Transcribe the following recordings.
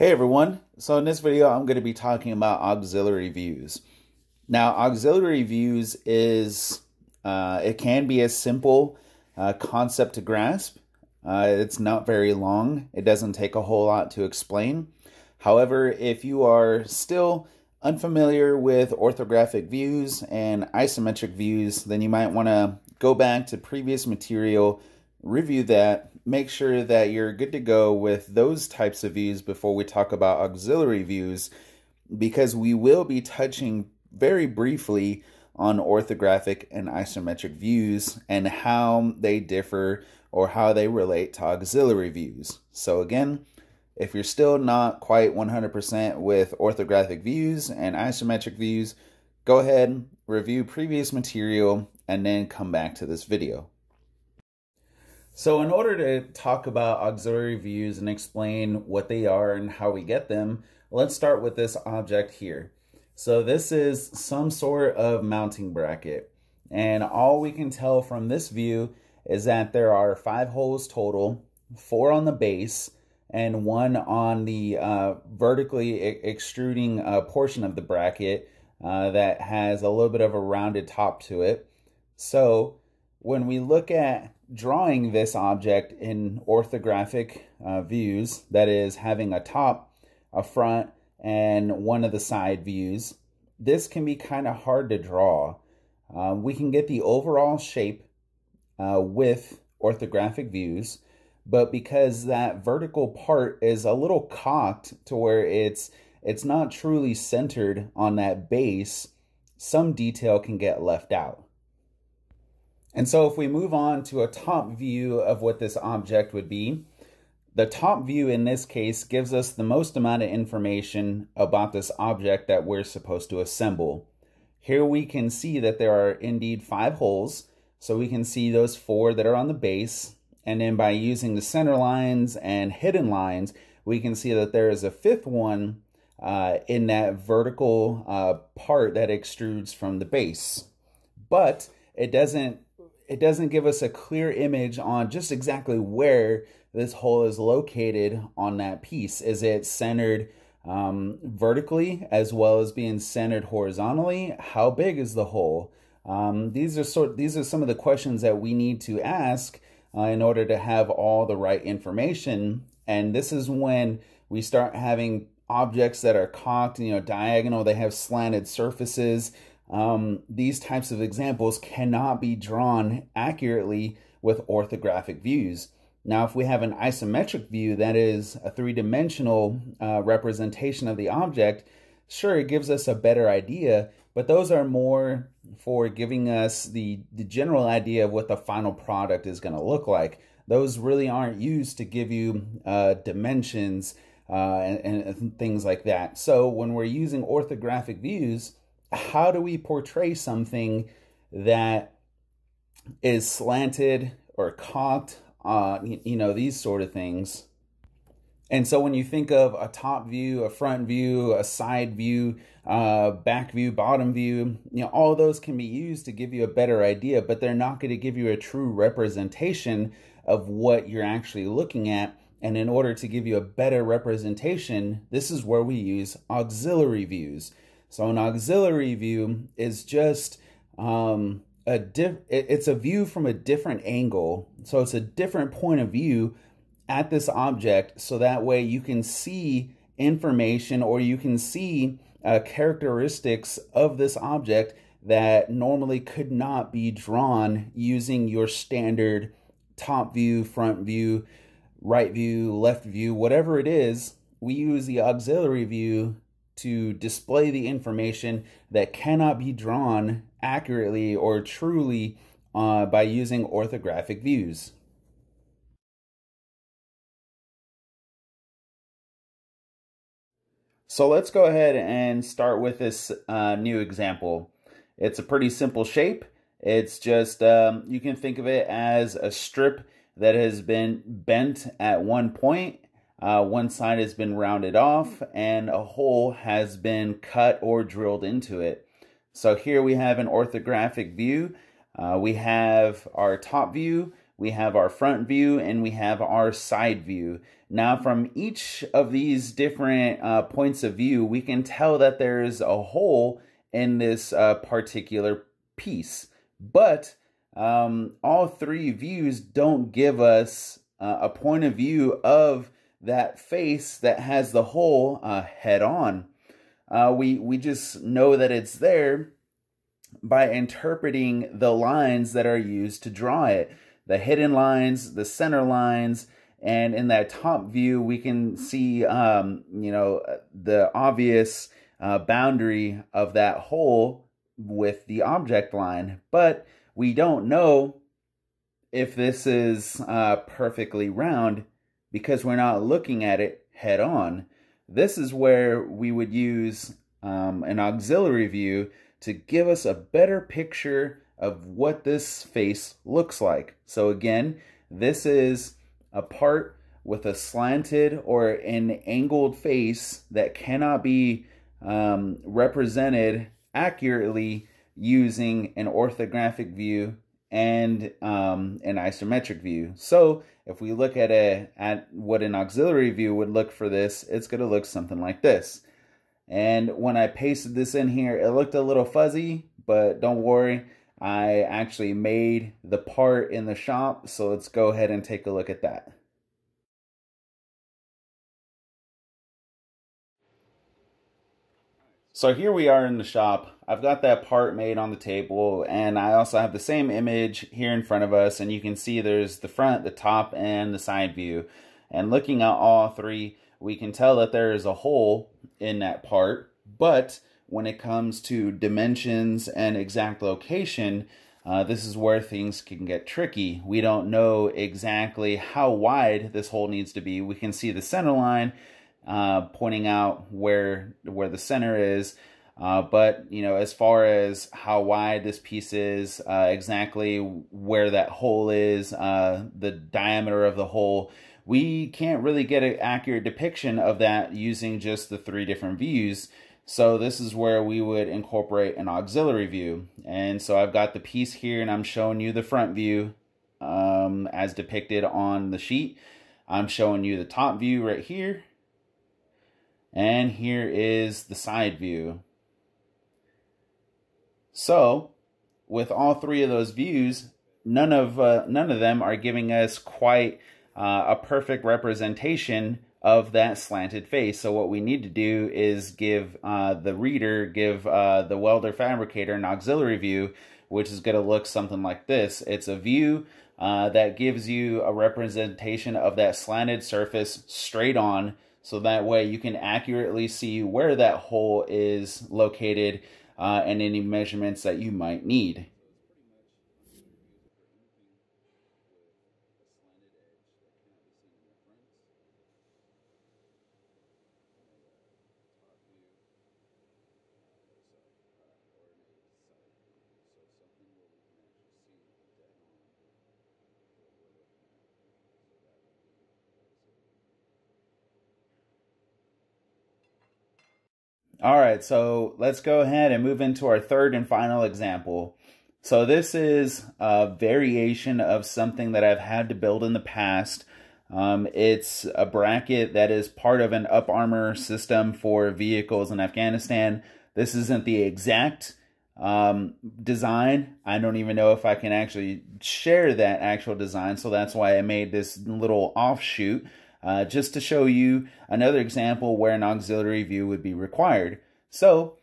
Hey everyone, so in this video I'm going to be talking about auxiliary views. Now auxiliary views is, uh, it can be a simple uh, concept to grasp. Uh, it's not very long, it doesn't take a whole lot to explain. However, if you are still unfamiliar with orthographic views and isometric views, then you might want to go back to previous material, review that, make sure that you're good to go with those types of views before we talk about auxiliary views because we will be touching very briefly on orthographic and isometric views and how they differ or how they relate to auxiliary views. So again, if you're still not quite 100% with orthographic views and isometric views, go ahead, review previous material, and then come back to this video. So in order to talk about auxiliary views and explain what they are and how we get them, let's start with this object here. So this is some sort of mounting bracket. And all we can tell from this view is that there are five holes total, four on the base, and one on the uh, vertically extruding uh, portion of the bracket uh, that has a little bit of a rounded top to it. So when we look at drawing this object in orthographic uh, views, that is having a top, a front, and one of the side views, this can be kind of hard to draw. Uh, we can get the overall shape uh, with orthographic views, but because that vertical part is a little cocked to where it's it's not truly centered on that base, some detail can get left out. And so if we move on to a top view of what this object would be, the top view in this case gives us the most amount of information about this object that we're supposed to assemble. Here we can see that there are indeed five holes, so we can see those four that are on the base, and then by using the center lines and hidden lines, we can see that there is a fifth one uh, in that vertical uh, part that extrudes from the base. But it doesn't it doesn't give us a clear image on just exactly where this hole is located on that piece. Is it centered um, vertically as well as being centered horizontally? How big is the hole? Um, these are sort. These are some of the questions that we need to ask uh, in order to have all the right information. And this is when we start having objects that are cocked, you know, diagonal. They have slanted surfaces um, these types of examples cannot be drawn accurately with orthographic views. Now, if we have an isometric view, that is a three-dimensional uh, representation of the object, sure, it gives us a better idea, but those are more for giving us the, the general idea of what the final product is going to look like. Those really aren't used to give you uh, dimensions uh, and, and things like that. So when we're using orthographic views, how do we portray something that is slanted or cocked, uh, you know, these sort of things. And so when you think of a top view, a front view, a side view, uh, back view, bottom view, you know, all those can be used to give you a better idea, but they're not going to give you a true representation of what you're actually looking at. And in order to give you a better representation, this is where we use auxiliary views. So an auxiliary view is just um, a diff it's a view from a different angle. So it's a different point of view at this object so that way you can see information or you can see uh, characteristics of this object that normally could not be drawn using your standard top view, front view, right view, left view, whatever it is. We use the auxiliary view to display the information that cannot be drawn accurately or truly uh, by using orthographic views. So let's go ahead and start with this uh, new example. It's a pretty simple shape. It's just, um, you can think of it as a strip that has been bent at one point uh, one side has been rounded off and a hole has been cut or drilled into it. So here we have an orthographic view. Uh, we have our top view, we have our front view, and we have our side view. Now, from each of these different uh, points of view, we can tell that there's a hole in this uh, particular piece. But um, all three views don't give us uh, a point of view of that face that has the hole uh, head on. Uh, we, we just know that it's there by interpreting the lines that are used to draw it. The hidden lines, the center lines, and in that top view, we can see, um, you know, the obvious uh, boundary of that hole with the object line. But we don't know if this is uh, perfectly round because we're not looking at it head on. This is where we would use um, an auxiliary view to give us a better picture of what this face looks like. So again, this is a part with a slanted or an angled face that cannot be um, represented accurately using an orthographic view and um, an isometric view. So if we look at a at what an auxiliary view would look for this, it's going to look something like this. And when I pasted this in here, it looked a little fuzzy, but don't worry. I actually made the part in the shop, so let's go ahead and take a look at that. So here we are in the shop. I've got that part made on the table and I also have the same image here in front of us and you can see there's the front, the top, and the side view. And looking at all three, we can tell that there is a hole in that part, but when it comes to dimensions and exact location, uh, this is where things can get tricky. We don't know exactly how wide this hole needs to be. We can see the center line uh, pointing out where where the center is. Uh, but you know, as far as how wide this piece is, uh, exactly where that hole is, uh, the diameter of the hole, we can't really get an accurate depiction of that using just the three different views. So this is where we would incorporate an auxiliary view. And so I've got the piece here and I'm showing you the front view um, as depicted on the sheet. I'm showing you the top view right here and here is the side view. So, with all three of those views, none of uh, none of them are giving us quite uh, a perfect representation of that slanted face. So what we need to do is give uh, the reader, give uh, the welder fabricator an auxiliary view, which is going to look something like this. It's a view uh, that gives you a representation of that slanted surface straight on so that way you can accurately see where that hole is located uh, and any measurements that you might need. All right, so let's go ahead and move into our third and final example. So this is a variation of something that I've had to build in the past. Um, it's a bracket that is part of an up armor system for vehicles in Afghanistan. This isn't the exact um, design. I don't even know if I can actually share that actual design, so that's why I made this little offshoot uh, just to show you another example where an auxiliary view would be required. So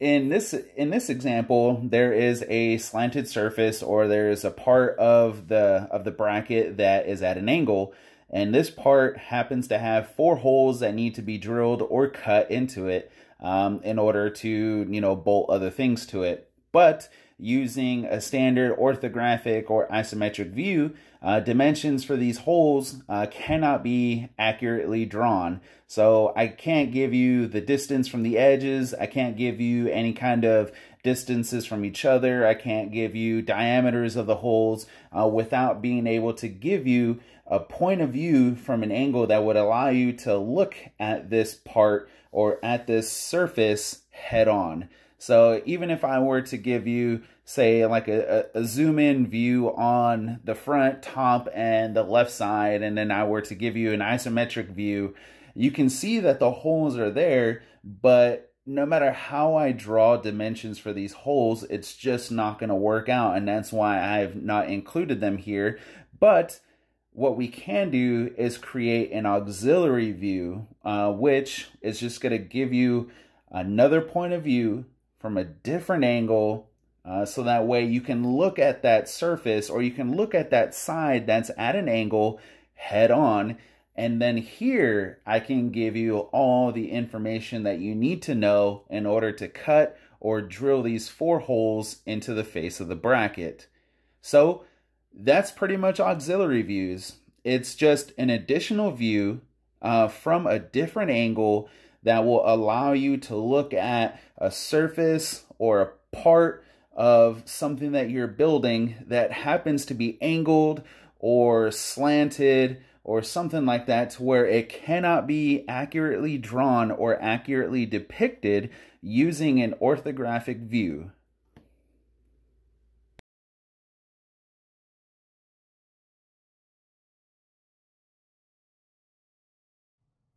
in this in this example, there is a slanted surface or there is a part of the of the bracket that is at an angle. And this part happens to have four holes that need to be drilled or cut into it um, in order to, you know, bolt other things to it. But using a standard orthographic or isometric view, uh, dimensions for these holes uh, cannot be accurately drawn. So I can't give you the distance from the edges. I can't give you any kind of distances from each other. I can't give you diameters of the holes uh, without being able to give you a point of view from an angle that would allow you to look at this part or at this surface head on. So even if I were to give you, say, like a, a, zoom in view on the front, top, and the left side, and then I were to give you an isometric view, you can see that the holes are there, but no matter how I draw dimensions for these holes, it's just not going to work out. And that's why I've not included them here. But what we can do is create an auxiliary view, uh, which is just going to give you another point of view from a different angle uh, so that way you can look at that surface or you can look at that side that's at an angle head on and then here I can give you all the information that you need to know in order to cut or drill these four holes into the face of the bracket. So that's pretty much auxiliary views. It's just an additional view uh, from a different angle that will allow you to look at a surface or a part of something that you're building that happens to be angled or slanted or something like that to where it cannot be accurately drawn or accurately depicted using an orthographic view.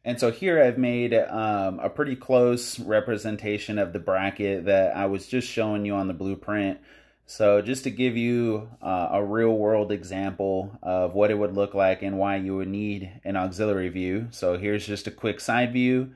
And so here I've made um, a pretty close representation of the bracket that I was just showing you on the blueprint. So just to give you uh, a real world example of what it would look like and why you would need an auxiliary view. So here's just a quick side view.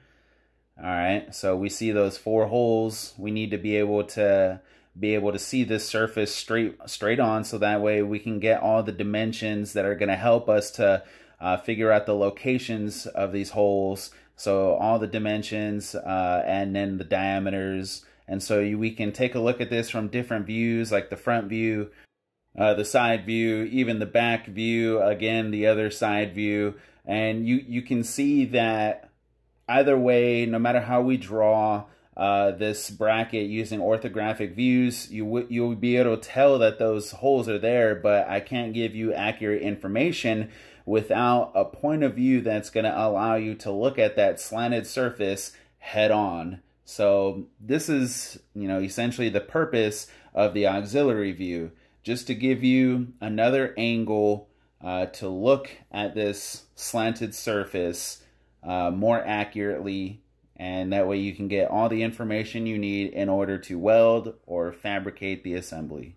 All right, so we see those four holes. We need to be able to be able to see this surface straight straight on so that way we can get all the dimensions that are going to help us to uh, figure out the locations of these holes. So all the dimensions uh, and then the diameters. And so you, we can take a look at this from different views, like the front view, uh, the side view, even the back view, again, the other side view. And you, you can see that either way, no matter how we draw uh, this bracket using orthographic views, you you'll be able to tell that those holes are there, but I can't give you accurate information without a point of view that's going to allow you to look at that slanted surface head on. So this is, you know, essentially the purpose of the auxiliary view, just to give you another angle uh, to look at this slanted surface uh, more accurately and that way you can get all the information you need in order to weld or fabricate the assembly.